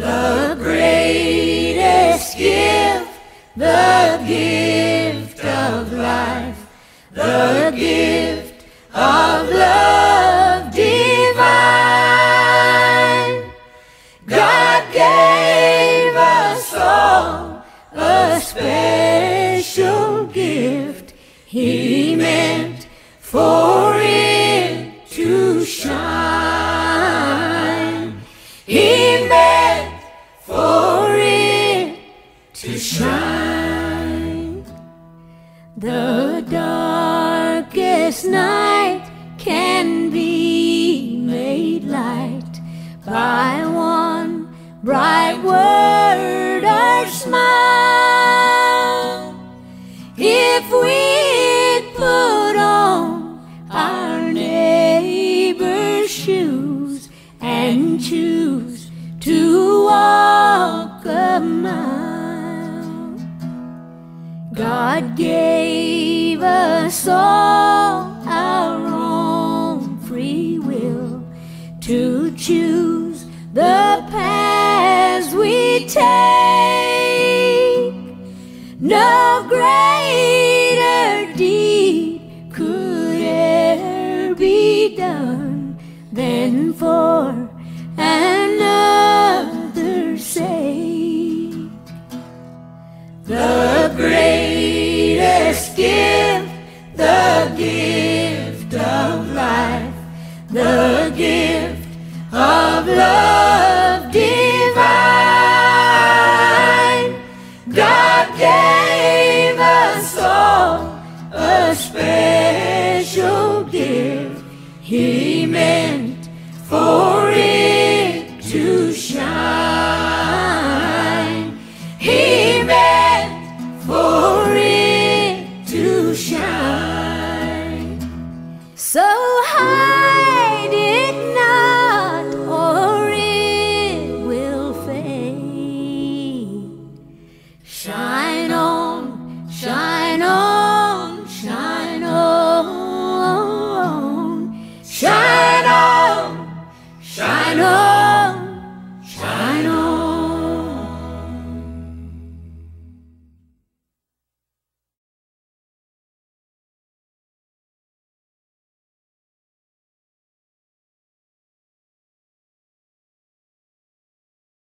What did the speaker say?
The greatest gift, the gift of life, the gift of love divine. God gave us all a special gift. He The darkest night can be made light by one bright word or smile. If we put on our neighbor's shoes and choose to walk a mile, God gave us all our own free will to choose the paths we take. No greater deed could e'er be done than for another's sake. The greatest gift the gift of life, the gift of love divine. God gave us all a special gift. He meant So